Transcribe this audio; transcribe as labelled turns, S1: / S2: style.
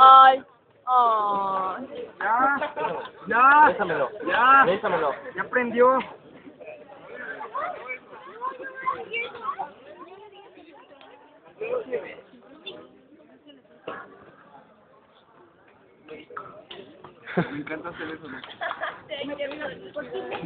S1: Ay. Ay.
S2: Ya. Ya.
S3: Bésamelo.
S2: Ya.
S3: Bésamelo.
S2: Ya prendió. Me encanta hacer eso. ¿no?